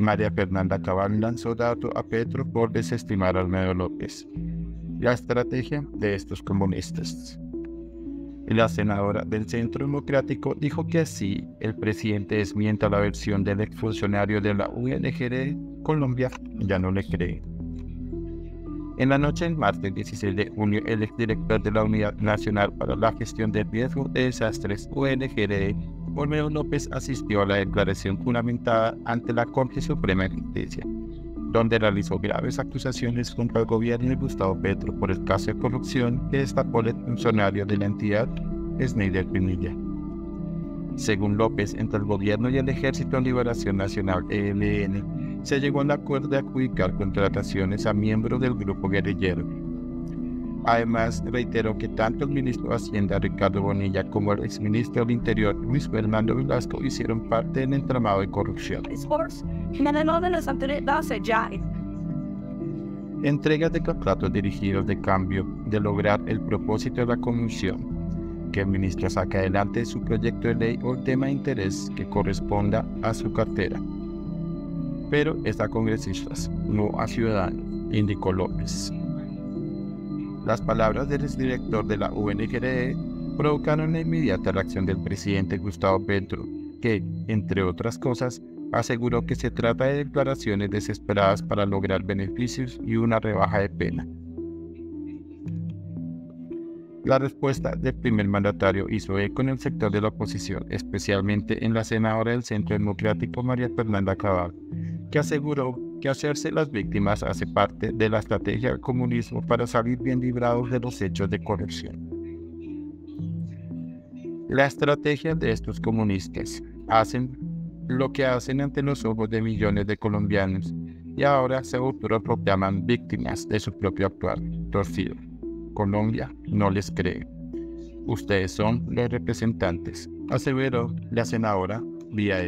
María Fernanda Cabal lanzó dato a Petro por desestimar a Almedo López. La estrategia de estos comunistas. La senadora del Centro Democrático dijo que así el presidente desmienta la versión del exfuncionario de la UNGD Colombia, ya no le cree. En la noche del martes 16 de junio, el exdirector de la Unidad Nacional para la Gestión del Riesgo de Desastres, UNGD, Olmedo López asistió a la declaración fundamentada ante la Corte Suprema de Justicia, donde realizó graves acusaciones contra el gobierno de Gustavo Petro por el caso de corrupción que destapó el funcionario de la entidad, Sneider Pinilla. Según López, entre el gobierno y el Ejército de Liberación Nacional, ELN, se llegó a un acuerdo de adjudicar contrataciones a miembros del grupo guerrillero, Además, reiteró que tanto el ministro de Hacienda Ricardo Bonilla como el exministro del Interior Luis Fernando Velasco hicieron parte del entramado de corrupción. Entregas de contratos dirigidos de cambio de lograr el propósito de la comisión, que el ministro saque adelante su proyecto de ley o tema de interés que corresponda a su cartera. Pero es a congresistas, no a ciudadanos, indicó López. Las palabras del exdirector de la UNGRE provocaron la inmediata reacción del presidente Gustavo Petro, que, entre otras cosas, aseguró que se trata de declaraciones desesperadas para lograr beneficios y una rebaja de pena. La respuesta del primer mandatario hizo eco en el sector de la oposición, especialmente en la senadora del Centro Democrático María Fernanda Cabal, que aseguró que hacerse las víctimas hace parte de la estrategia del comunismo para salir bien librados de los hechos de corrupción. La estrategia de estos comunistas hacen lo que hacen ante los ojos de millones de colombianos y ahora se autoproclaman víctimas de su propio actuar torcido. Colombia no les cree. Ustedes son los representantes, aseveró la senadora vía